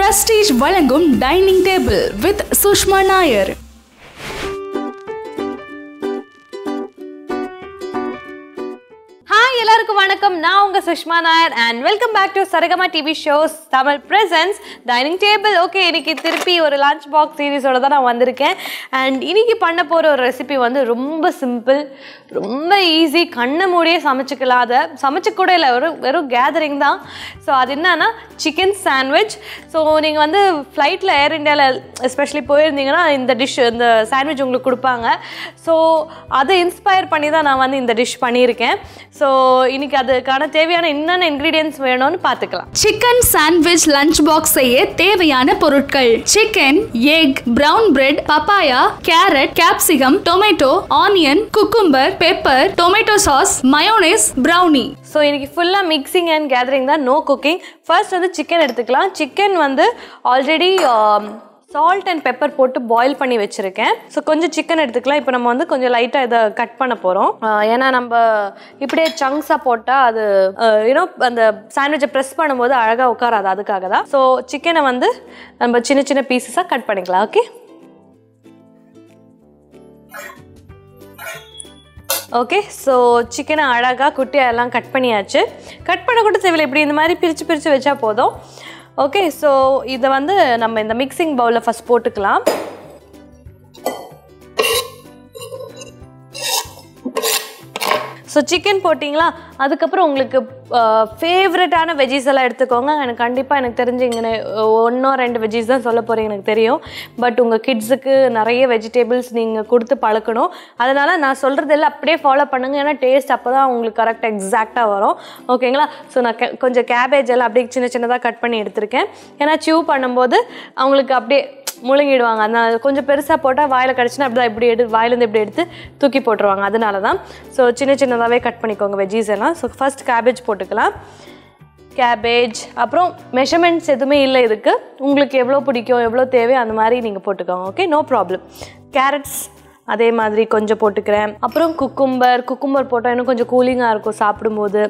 Prestige வழங்கும் dining table with Sushma Nair. எல்லாருக்கும் வணக்கம். நான் உங்க Sushma Nair and welcome back to Saregama TV shows Tamil presents dining table okay இன்னைக்கு திருப்பி ஒரு லஞ்ச் பாக்ஸ் சீரீஸோட தான் நான் வந்திருக்கேன். அண்ட் இன்னைக்கு பண்ண போகிற ஒரு ரெசிபி வந்து ரொம்ப சிம்பிள் ரொம்ப ஈஸி கண்ணை மூடியே சமைச்சிக்கலாம் அதை சமைச்சு கூட இல்லை வெறும் வெறும் கேதரிங் தான். ஸோ அது என்னன்னா சிக்கன் சாண்ட்விச் ஸோ நீங்கள் வந்து ஃப்ளைட்டில் ஏர் இந்தியாவில் எஸ்பெஷலி போயிருந்தீங்கன்னா இந்த டிஷ் இந்த சாண்ட்விச் உங்களுக்கு கொடுப்பாங்க. ஸோ அதை இன்ஸ்பயர் பண்ணி தான் நான் வந்து இந்த டிஷ் பண்ணியிருக்கேன். ஸோ இன்னைக்கு அதுக்கான தேவையான என்னென்ன இன்க்ரீடியன்ஸ் வேணும்னு பார்த்துக்கலாம். சிக்கன் சாண்ட்விச் லஞ்ச் பாக்ஸ் செய்ய தேவையான பொருட்கள். Chicken egg brown bread papaya carrot capsicum tomato onion cucumber pepper tomato sauce mayonnaise brownie so இன்னைக்கு ஃபுல்லாக மிக்சிங் அண்ட் கேதரிங் தான் நோ குக்கிங் ஃபர்ஸ்ட் வந்து சிக்கன் எடுத்துக்கலாம். சிக்கன் வந்து ஆல்ரெடி சால்ட் அண்ட் பெப்பர் போட்டு பாயில் பண்ணி வச்சுருக்கேன். ஸோ கொஞ்சம் சிக்கன் எடுத்துக்கலாம். இப்போ நம்ம வந்து கொஞ்சம் லைட்டாக இதை கட் பண்ண போகிறோம் ஏன்னா நம்ம இப்படியே சங்க்ஸாக போட்டால் அது யூனோ அந்த சாண்ட்விச்சை ப்ரெஸ் பண்ணும்போது அழகாக உட்காராது. அதுக்காக தான். ஸோ சிக்கனை வந்து நம்ம சின்ன சின்ன பீசஸாக கட் பண்ணிக்கலாம். ஓகே ஓகே ஸோ சிக்கனை அழகாக குட்டியாக எல்லாம் கட் பண்ணியாச்சு. கட் பண்ண கூட தேவையில்லை இப்படி இந்த மாதிரி பிரித்து பிரித்து வச்சா போதும். ஓகே ஸோ இதை வந்து நம்ம இந்த மிக்சிங் பவுலில் ஃபஸ்ட் போட்டுக்கலாம். ஸோ சிக்கன் போட்டிங்களா? அதுக்கப்புறம் உங்களுக்கு ஃபேவரட்டான வெஜ்ஜீஸ் எல்லாம் எடுத்துக்கோங்க. எனக்கு கண்டிப்பாக எனக்கு தெரிஞ்சு இங்கே ஒன்றோ ரெண்டு வெஜ்ஜீஸ் தான் சொல்ல போகிறேன் எனக்கு தெரியும். பட் உங்கள் கிட்ஸுக்கு நிறைய வெஜிடேபிள்ஸ் நீங்கள் கொடுத்து பழக்கணும். அதனால் நான் சொல்கிறதெல்லாம் அப்படியே ஃபாலோ பண்ணுங்கள் ஏன்னா டேஸ்ட் அப்போ தான் உங்களுக்கு கரெக்டாக எக்ஸாக்டாக வரும். ஓகேங்களா ஸோ நான் கொஞ்சம் கேபேஜ் எல்லாம் அப்படியே சின்ன சின்னதாக கட் பண்ணி எடுத்திருக்கேன். ஏன்னா சியூ பண்ணும்போது அவங்களுக்கு அப்படியே முழுங்கிடுவாங்க அதனால கொஞ்சம் பெருசாக போட்டால் வாயில் கிடச்சின்னா அப்படி தான் இப்படி எடு வாயிலேருந்து இப்படி எடுத்து தூக்கி போட்டுருவாங்க. அதனால தான் ஸோ சின்ன சின்னதாகவே கட் பண்ணிக்கோங்க வெஜ்ஜீஸ் எல்லாம். ஸோ ஃபஸ்ட் கேபேஜ் போட்டுக்கலாம். கேபேஜ் அப்புறம் மெஷர்மெண்ட்ஸ் எதுவுமே இல்லை இதுக்கு. உங்களுக்கு எவ்வளோ பிடிக்கும் எவ்வளோ தேவையோ அந்த மாதிரி நீங்கள் போட்டுக்கோங்க. ஓகே நோ ப்ராப்ளம் கேரட்ஸ் அதே மாதிரி கொஞ்சம் போட்டுக்கிறேன். அப்புறம் குக்கும்பர் குக்கும்பர் போட்டால் இன்னும் கொஞ்சம் கூலிங்காக இருக்கும் சாப்பிடும்போது.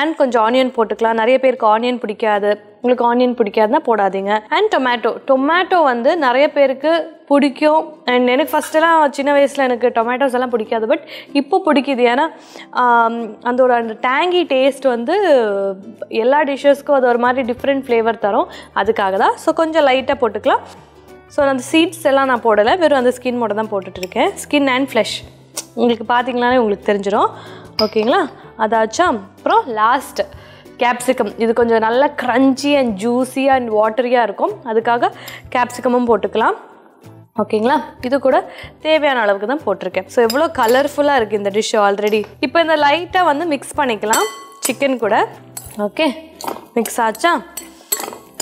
அண்ட் கொஞ்சம் ஆனியன் போட்டுக்கலாம். நிறைய பேருக்கு ஆனியன் பிடிக்காது. உங்களுக்கு ஆனியன் பிடிக்காதுன்னா போடாதீங்க. அண்ட் டொமேட்டோ டொமேட்டோ வந்து நிறைய பேருக்கு பிடிக்கும். அண்ட் எனக்கு ஃபஸ்ட்டெல்லாம் சின்ன வயசில் எனக்கு டொமேட்டோஸ் எல்லாம் பிடிக்காது. பட் இப்போ பிடிக்குது. ஏன்னா அதோட அந்த டேங்கி டேஸ்ட் வந்து எல்லா டிஷ்ஷஸ்க்கும் அது ஒரு மாதிரி டிஃப்ரெண்ட் ஃப்ளேவர் தரும். அதுக்காக தான். ஸோ கொஞ்சம் லைட்டாக போட்டுக்கலாம். ஸோ அந்த சீட்ஸ் எல்லாம் நான் போடலை. வெறும் அந்த ஸ்கின் மட்டும் தான் போட்டுட்ருக்கேன் ஸ்கின் அண்ட் ஃப்ளஷ் உங்களுக்கு பார்த்தீங்களானே உங்களுக்கு தெரிஞ்சிடும் ஓகேங்களா அதாச்சும் அப்புறம் லாஸ்ட் கேப்சிகம் இது கொஞ்சம் நல்லா க்ரன்ச்சி அண்ட் ஜூஸி அண்ட் வாட்டரியாக இருக்கும். அதுக்காக கேப்சிகமும் போட்டுக்கலாம். ஓகேங்களா இது கூட தேவையான அளவுக்கு தான் போட்டிருக்கேன். ஸோ எவ்வளோ கலர்ஃபுல்லாக இருக்குது இந்த டிஷ் ஆல்ரெடி இப்போ இந்த லைட்டாக வந்து மிக்ஸ் பண்ணிக்கலாம். சிக்கன் கூட. ஓகே மிக்ஸ் ஆச்சா?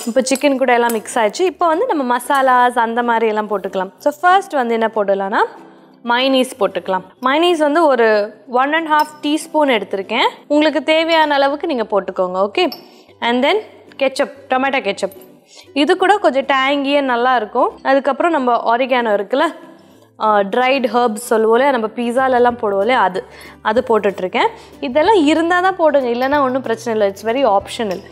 இப்போ சிக்கன் கூட எல்லாம் மிக்ஸ் ஆயிடுச்சு. இப்போ வந்து நம்ம மசாலாஸ் அந்த மாதிரி எல்லாம் போட்டுக்கலாம். ஸோ ஃபர்ஸ்ட் வந்து என்ன போடலாம்னா மைனீஸ் போட்டுக்கலாம். மைனீஸ் வந்து ஒரு ஒன் அண்ட் ஹாஃப் டீஸ்பூன் எடுத்திருக்கேன். உங்களுக்கு தேவையான அளவுக்கு நீங்கள் போட்டுக்கோங்க okay and then ketchup tomato ketchup இது கூட கொஞ்சம் டேங்கியாக நல்லாயிருக்கும் அதுக்கப்புறம் நம்ம ஆரிகானோ இருக்குல்ல ட்ரைட் ஹர்ப்ஸ் சொல்லுவோம்ல நம்ம பீஸாலெல்லாம் போடுவோம்ல அது அது போட்டுட்ருக்கேன். இதெல்லாம் இருந்தால் தான் போடுங்க. இல்லைன்னா ஒன்றும் பிரச்சனை இல்லை. இட்ஸ் வெரி ஆப்ஷனல்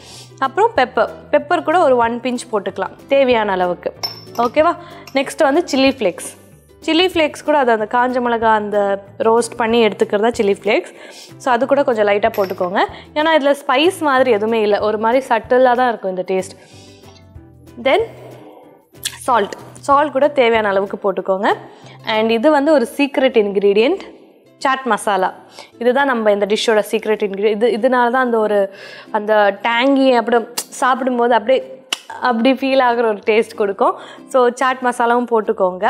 அப்புறம் பெப்பர் பெப்பர் கூட ஒரு ஒன் பிஞ்ச் போட்டுக்கலாம். தேவையான அளவுக்கு. ஓகேவா நெக்ஸ்ட் வந்து சில்லி ஃப்ளேக்ஸ் சில்லி ஃப்ளேக்ஸ் கூட அது அந்த காஞ்ச மிளகா அந்த ரோஸ்ட் பண்ணி எடுத்துக்கிறதா சில்லி ஃப்ளேக்ஸ் ஸோ அது கூட கொஞ்சம் லைட்டாக போட்டுக்கோங்க. ஏன்னா இதில் ஸ்பைஸ் மாதிரி எதுவுமே இல்லை. ஒரு மாதிரி சட்டிலாக தான் இருக்கும் இந்த டேஸ்ட் தென் சால்ட் சால்ட் கூட தேவையான அளவுக்கு போட்டுக்கோங்க. அண்ட் இது வந்து ஒரு சீக்ரெட் இன்க்ரீடியண்ட் சாட் மசாலா இதுதான் நம்ம இந்த டிஷ்ஷோட சீக்ரெட் இன்க்ரீடியன் இது இதனால தான் அந்த ஒரு அந்த டேங்கி அப்படி சாப்பிடும்போது அப்படியே அப்படி ஃபீல் ஆகிற ஒரு டேஸ்ட் கொடுக்கும். ஸோ சாட் மசாலாவும் போட்டுக்கோங்க.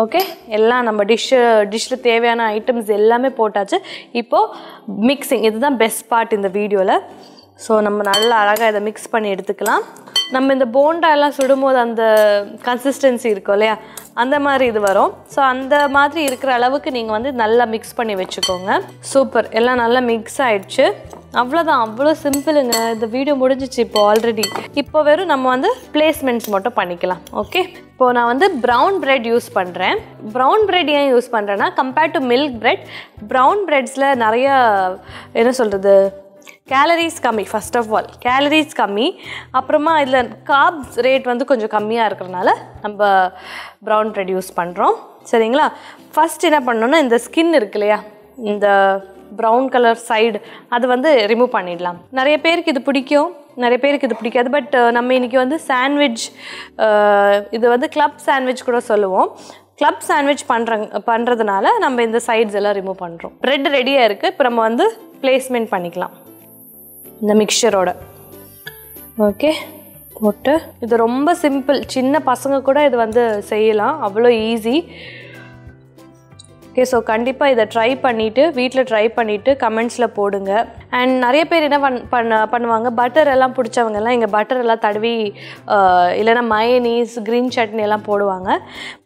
ஓகே எல்லாம் நம்ம டிஷ்ஷு டிஷ்ஷில் தேவையான ஐட்டம்ஸ் எல்லாமே போட்டாச்சு. இப்போது மிக்சிங் இதுதான் பெஸ்ட் பார்ட் இந்த வீடியோவில் ஸோ நம்ம நல்லா அழகாக இதை மிக்ஸ் பண்ணி எடுத்துக்கலாம். நம்ம இந்த போண்டா எல்லாம் சுடும்போது அந்த கன்சிஸ்டன்சி இருக்கும் இல்லையா? அந்த மாதிரி இது வரும். ஸோ அந்த மாதிரி இருக்கிற அளவுக்கு நீங்கள் வந்து நல்லா மிக்ஸ் பண்ணி வச்சுக்கோங்க. சூப்பர் எல்லாம் நல்லா மிக்ஸ் ஆகிடுச்சு அவ்வளோதான் அவ்வளோ சிம்பிளுங்க இந்த வீடியோ முடிஞ்சிச்சு இப்போ ஆல்ரெடி இப்போ வெறும் நம்ம வந்து பிளேஸ்மெண்ட்ஸ் மட்டும் பண்ணிக்கலாம் ஓகே இப்போ நான் வந்து ப்ரௌன் ப்ரெட் யூஸ் பண்ணுறேன் ப்ரௌன் ப்ரெட் ஏன் யூஸ் பண்ணுறேன்னா compared to milk bread brown ப்ரெட்ஸில் நிறைய என்ன சொல்கிறது கேலரிஸ் கம்மி ஃபர்ஸ்ட் ஆஃப் ஆல் கேலரிஸ் கம்மி. அப்புறமா இதில் காப்ஸ் ரேட் வந்து கொஞ்சம் கம்மியாக இருக்கிறனால நம்ம ப்ரௌன் ப்ரெட் யூஸ் பண்ணுறோம் சரிங்களா? ஃபர்ஸ்ட் என்ன பண்ணோன்னா இந்த ஸ்கின் இருக்கு இல்லையா? இந்த ப்ரௌன் கலர் சைடு அது வந்து ரிமூவ் பண்ணிடலாம். நிறைய பேருக்கு இது பிடிக்கும் நிறைய பேருக்கு இது பிடிக்காது பட் நம்ம இன்னைக்கு வந்து சாண்ட்விச் இது வந்து கிளப் சாண்ட்விச் கூட சொல்லுவோம். கிளப் சாண்ட்விச் பண்ணுறங்க பண்ணுறதுனால நம்ம இந்த சைட்ஸ் எல்லாம் ரிமூவ் பண்ணுறோம் ப்ரெட் ரெடியாக இருக்குது இப்போ நம்ம வந்து பிளேஸ்மெண்ட் பண்ணிக்கலாம். இந்த மிக்சரோட ஓகே போட்டு இது ரொம்ப சிம்பிள் சின்ன பசங்க கூட இது வந்து செய்யலாம். அவ்வளோ ஈஸி ஓகே ஸோ கண்டிப்பாக இதை ட்ரை பண்ணிவிட்டு வீட்டில் ட்ரை பண்ணிவிட்டு கமெண்ட்ஸில் போடுங்க. அண்ட் நிறைய பேர் என்ன பண் பண்ண பண்ணுவாங்க பட்டர் எல்லாம் பிடிச்சவங்கெல்லாம் இங்கே பட்டர் எல்லாம் தடவி இல்லைன்னா மயனீஸ் க்ரீன் சட்னி எல்லாம் போடுவாங்க.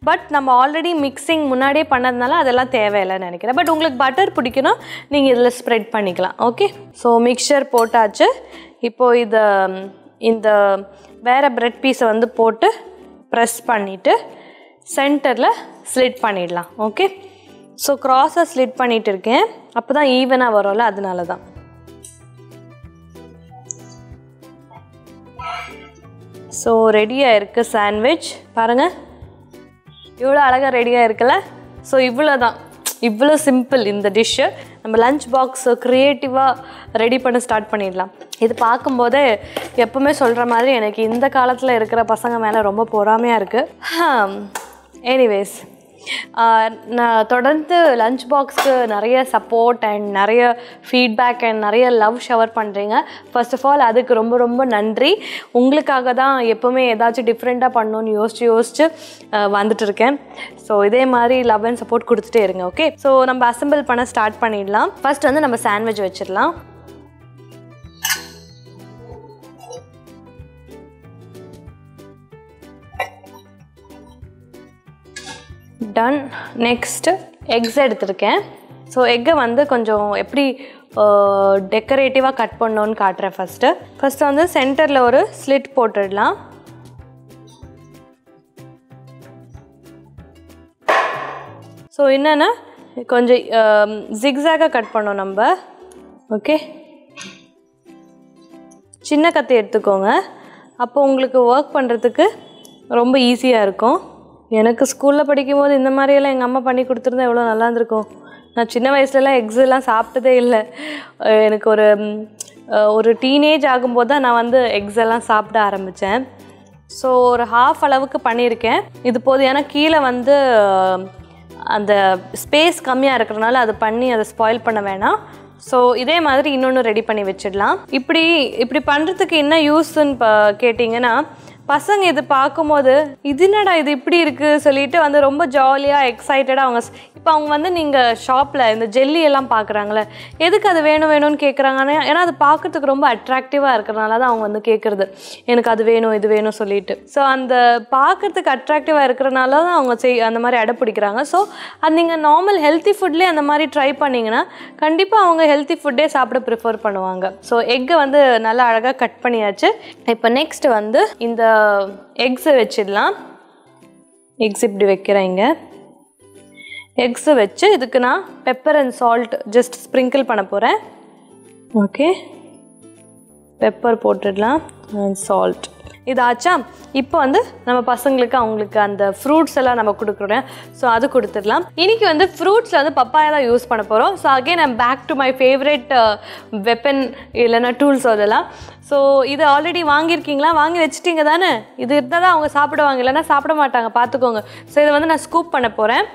பட் நம்ம ஆல்ரெடி மிக்சிங் முன்னாடியே பண்ணதுனால அதெல்லாம் தேவையில்லைன்னு நினைக்கிறேன். பட் உங்களுக்கு பட்டர் பிடிக்கணும் நீங்கள் இதில் ஸ்ப்ரெட் பண்ணிக்கலாம் ஓகே ஸோ மிக்சர் போட்டாச்சு. இப்போது இதை இந்த வேறு ப்ரெட் பீஸை வந்து போட்டு ப்ரெஸ் பண்ணிவிட்டு சென்டரில் ஸ்லிட் பண்ணிடலாம் ஓகே ஸோ க்ராஸாக ஸ்லிட் பண்ணிட்டு இருக்கேன் அப்போ தான் ஈவனாக வரும்ல அதனால தான் ஸோ ரெடியாக இருக்குது சாண்ட்விச் பாருங்கள் இவ்வளோ அழகாக ரெடியாக இருக்குல்ல? ஸோ இவ்வளோ தான் இவ்வளோ சிம்பிள் இந்த டிஷ்ஷு நம்ம லஞ்ச் பாக்ஸ் க்ரியேட்டிவாக ரெடி பண்ண ஸ்டார்ட் பண்ணிடலாம். இது பார்க்கும்போதே எப்பவுமே சொல்கிற மாதிரி எனக்கு இந்த காலத்தில் இருக்கிற பசங்க மேலே ரொம்ப பொறாமையாக இருக்குது எனிவேஸ் நான் தொடர்ந்து லஞ்ச் பாக்ஸ்க்கு நிறைய சப்போர்ட் அண்ட் நிறைய ஃபீட்பேக் அண்ட் நிறைய லவ் ஷவர் பண்ணுறீங்க ஃபர்ஸ்ட் ஆஃப் ஆல் அதுக்கு ரொம்ப ரொம்ப நன்றி. உங்களுக்காக தான் எப்போவுமே ஏதாச்சும் டிஃப்ரெண்ட்டாக பண்ணணும்னு யோசிச்சு யோசிச்சு அஹ், வந்துட்டு இருக்கேன். ஸோ இதே மாதிரி லவ் அண்ட் சப்போர்ட் கொடுத்துட்டே இருங்க ஓகே ஸோ நம்ம அசெம்பிள் பண்ண ஸ்டார்ட் பண்ணிடலாம். ஃபர்ஸ்ட் வந்து நம்ம சாண்ட்விச் வச்சிடலாம். டன் நெக்ஸ்ட்டு எக்ஸ் எடுத்திருக்கேன். ஸோ எக்கை வந்து கொஞ்சம் எப்படி டெக்கரேட்டிவாக கட் பண்ணோன்னு காட்டுறேன் ஃபஸ்ட்டு ஃபஸ்ட்டு வந்து சென்டரில் ஒரு ஸ்லிட் போட்டுடலாம். ஸோ என்னென்னா கொஞ்சம் ஜிக்ஸாக கட் பண்ணோம் நம்ம. ஓகே சின்ன கத்தி எடுத்துக்கோங்க. அப்போ உங்களுக்கு ஒர்க் பண்ணுறதுக்கு ரொம்ப ஈஸியாக இருக்கும். எனக்கு ஸ்கூலில் படிக்கும்போது இந்த மாதிரியெல்லாம் எங்கள் அம்மா பண்ணி கொடுத்துருந்தா எவ்வளோ நல்லா இருந்திருக்கும். நான் சின்ன வயசுலலாம் எக்ஸ் எல்லாம் சாப்பிட்டதே இல்லை. எனக்கு ஒரு ஒரு டீனேஜ் ஆகும்போது தான் நான் வந்து எக்ஸெல்லாம் சாப்பிட ஆரம்பித்தேன் ஸோ ஒரு ஹாஃப் அளவுக்கு பண்ணியிருக்கேன். இது போது ஏன்னா கீழே வந்து அந்த ஸ்பேஸ் கம்மியாக இருக்கிறனால அதை பண்ணி அதை ஸ்பாயில் பண்ண வேணாம். ஸோ இதே மாதிரி இன்னொன்று ரெடி பண்ணி வச்சிடலாம். இப்படி இப்படி பண்ணுறதுக்கு என்ன யூஸ்ன்னு ப கேட்டிங்கன்னா பசங்க இது பார்க்கும்போது இது என்னடா இது இப்படி இருக்குது சொல்லிட்டு வந்து ரொம்ப ஜாலியாக எக்ஸைட்டடாக அவங்க இப்போ அவங்க வந்து நீங்கள் ஷாப்பில் இந்த ஜெல்லி எல்லாம் பார்க்குறாங்களே எதுக்கு அது வேணும் வேணும்னு கேட்குறாங்கன்னா ஏன்னா அது பார்க்கறதுக்கு ரொம்ப அட்ராக்டிவாக இருக்கிறனால தான் அவங்க வந்து கேட்குறது எனக்கு அது வேணும் இது வேணும் சொல்லிட்டு. ஸோ அந்த பார்க்கறதுக்கு அட்ராக்டிவாக இருக்கிறனால தான் அவங்க செய் அந்த மாதிரி அடை பிடிக்கிறாங்க. ஸோ அது நீங்கள் நார்மல் ஹெல்த்தி ஃபுட்லேயே அந்த மாதிரி ட்ரை பண்ணிங்கன்னா கண்டிப்பாக அவங்க ஹெல்த்தி ஃபுட்டே சாப்பிட ப்ரிஃபர் பண்ணுவாங்க. ஸோ எக்கை வந்து நல்லா அழகாக கட் பண்ணியாச்சு. இப்போ நெக்ஸ்ட் வந்து இந்த எக்ஸை வச்சிடலாம். எக்ஸ் இப்படி வைக்கிறேன் இங்கே. எக்ஸை வச்சு இதுக்கு நான் pepper and salt just sprinkle பண்ண போகிறேன் ஓகே பெப்பர் போட்டுடலாம் அண்ட் சால்ட் இதாச்சா? இப்போ வந்து நம்ம பசங்களுக்கு அவங்களுக்கு அந்த ஃப்ரூட்ஸ் எல்லாம் நம்ம கொடுக்குறோம் ஸோ அது கொடுத்துடலாம். இன்றைக்கி வந்து ஃப்ரூட்ஸில் வந்து பப்பாயா தான் யூஸ் பண்ண போகிறோம் so again I'm back to my favourite weapon இல்லைன்னா டூல்ஸ் அதெல்லாம். ஸோ இது ஆல்ரெடி வாங்கியிருக்கீங்களா? வாங்கி வச்சுட்டீங்க தானே இது இருந்தால் தான் அவங்க சாப்பிடுவாங்க. இல்லைன்னா சாப்பிட மாட்டாங்க. பார்த்துக்கோங்க. ஸோ இதை வந்து நான் ஸ்கூப் பண்ண போகிறேன்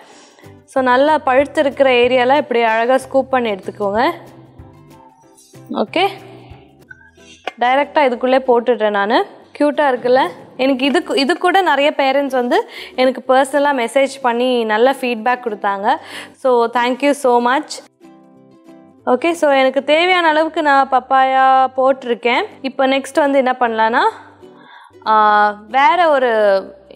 ஸோ நல்லா பழுத்து இருக்கிற ஏரியாலாம் இப்படி அழகாக ஸ்கூப் பண்ணி எடுத்துக்கோங்க. ஓகே டைரெக்டாக இதுக்குள்ளே போட்டுடுறேன் நான். க்யூட்டாக இருக்குல்ல? எனக்கு இது இது கூட நிறைய பேரண்ட்ஸ் வந்து எனக்கு பர்சனலாக மெசேஜ் பண்ணி நல்ல ஃபீட்பேக் கொடுத்தாங்க. So thank you so much okay so எனக்கு தேவையான அளவுக்கு நான் பப்பாயா போட்டிருக்கேன். இப்போ நெக்ஸ்ட் வந்து என்ன பண்ணலான்னா வேறு வேற ஒரு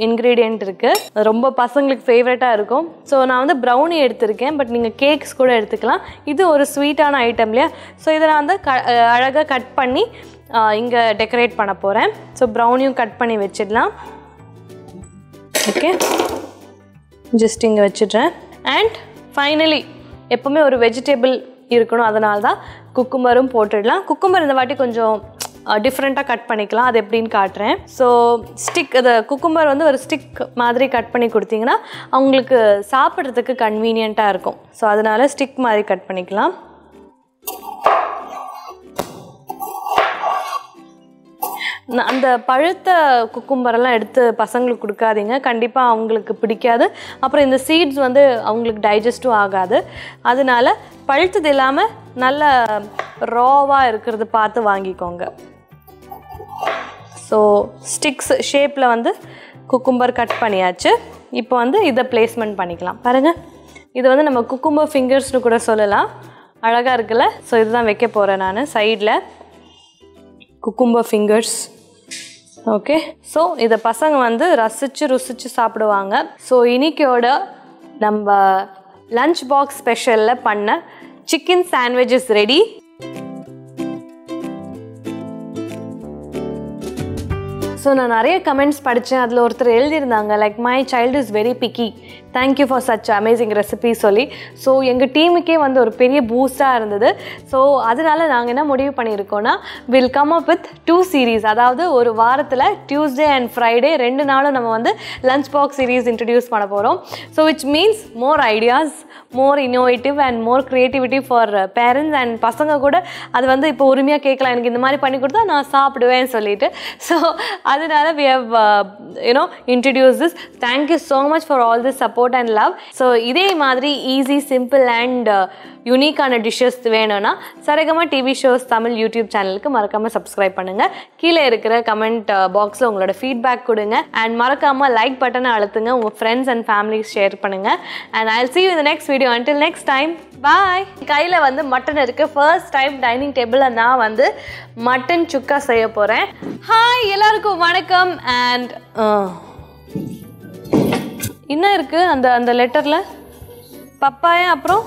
இன்க்ரீடியண்ட் இருக்குது ரொம்ப பசங்களுக்கு ஃபேவரட்டாக இருக்கும். ஸோ நான் வந்து ப்ரௌனி எடுத்திருக்கேன் பட் நீங்கள் கேக்ஸ் கூட எடுத்துக்கலாம். இது ஒரு ஸ்வீட்டான ஐட்டம் இல்லையா? ஸோ இதை நான் வந்து க அழகாக கட் பண்ணி இங்கே டெக்கரேட் பண்ண போகிறேன் ஸோ ப்ரௌனியும் கட் பண்ணி வச்சிடலாம். ஓகே ஜஸ்ட் இங்கே வச்சிடுறேன். அண்ட் ஃபைனலி எப்போவுமே ஒரு வெஜிடபிள் இருக்கணும். அதனால தான் குக்கும்பரும் போட்டுடலாம். குக்கும்பர் இந்த வாட்டி கொஞ்சம் டிஃப்ரெண்ட்டாக கட் பண்ணிக்கலாம். அது எப்படின்னு காட்டுறேன். ஸோ ஸ்டிக் அந்த குக்கும்பர் வந்து ஒரு ஸ்டிக் மாதிரி கட் பண்ணி கொடுத்தீங்கன்னா அவங்களுக்கு சாப்பிட்றதுக்கு கன்வீனியண்ட்டாக இருக்கும். ஸோ அதனால ஸ்டிக் மாதிரி கட் பண்ணிக்கலாம். அந்த பழுத்த குக்கும்பரெல்லாம் எடுத்து பசங்களுக்கு கொடுக்காதீங்க. கண்டிப்பாக அவங்களுக்கு பிடிக்காது. அப்புறம் இந்த சீட்ஸ் வந்து அவங்களுக்கு டைஜஸ்ட்டும் ஆகாது. அதனால பழுத்தது இல்லாமல் நல்ல ராவாக இருக்கிறது பார்த்து வாங்கிக்கோங்க. ஸோ ஸ்டிக்ஸ் ஷேப்பில் வந்து குக்கும்பர் கட் பண்ணியாச்சு. இப்போ வந்து இதை பிளேஸ்மெண்ட் பண்ணிக்கலாம். பாருங்கள் இது வந்து நம்ம குக்கும்பர் ஃபிங்கர்ஸ்னு கூட சொல்லலாம். அழகாக இருக்குல்ல? ஸோ இதுதான் வைக்க போகிறேன் நான். சைடில் குக்கும்பர் ஃபிங்கர்ஸ் ஓகே ஸோ இதை பசங்க வந்து ரசித்து ருசித்து சாப்பிடுவாங்க. ஸோ இன்றைக்கியோட நம்ம லஞ்ச் பாக்ஸ் ஸ்பெஷலில் பண்ண சிக்கன் சாண்ட்விச்சஸ் ரெடி ஸோ நான் நிறைய கமெண்ட்ஸ் படித்தேன் அதில் ஒருத்தர் எழுதியிருந்தாங்க like my child is very picky thank you for such amazing recipe சொல்லி. ஸோ எங்கள் டீமுக்கே வந்து ஒரு பெரிய பூஸ்டாக இருந்தது. ஸோ அதனால நாங்கள் என்ன முடிவு பண்ணியிருக்கோன்னா will come up with two series அதாவது ஒரு வாரத்தில் டியூஸ்டே அண்ட் ஃப்ரைடே ரெண்டு நாளும் நம்ம வந்து லஞ்ச் பாக்ஸ் சீரீஸ் இன்ட்ரடியூஸ் பண்ண போகிறோம் so which means more ideas more innovative and more creativity for parents and பசங்க கூட அது வந்து இப்போ உரிமையாக கேட்கலாம். எனக்கு இந்த மாதிரி பண்ணி கொடுத்தா நான் சாப்பிடுவேன்னு சொல்லிட்டு. ஸோ அதனால we have you know introduce this thank you so much for all this support and love so இதே மாதிரி ஈஸி சிம்பிள் அண்ட் யூனிக்கான டிஷ்ஷஸ் வேணும்னா சரகமாக டிவி ஷோஸ் தமிழ் யூடியூப் சேனலுக்கு மறக்காமல் சப்ஸ்கிரைப் பண்ணுங்கள் கீழே இருக்கிற கமெண்ட் பாக்ஸில் uh, உங்களோட ஃபீட்பேக் கொடுங்க. அண்ட் மறக்காமல் லைக் பட்டனை அழுத்துங்க. உங்கள் ஃப்ரெண்ட்ஸ் அண்ட் ஃபேமிலிஸ் ஷேர் பண்ணுங்கள் அண்ட் ஐ சி இந்த next video next next time bye கையில் வந்து மட்டன் இருக்குது ஃபர்ஸ்ட் டைம் டைனிங் டேபிளில் நான் வந்து மட்டன் சுக்கா செய்ய போகிறேன் ஹாய் எல்லாருக்கும் வணக்கம். அண்ட் என்ன இருக்குது அந்த அந்த லெட்டரில் பப்பாயா அப்புறம்?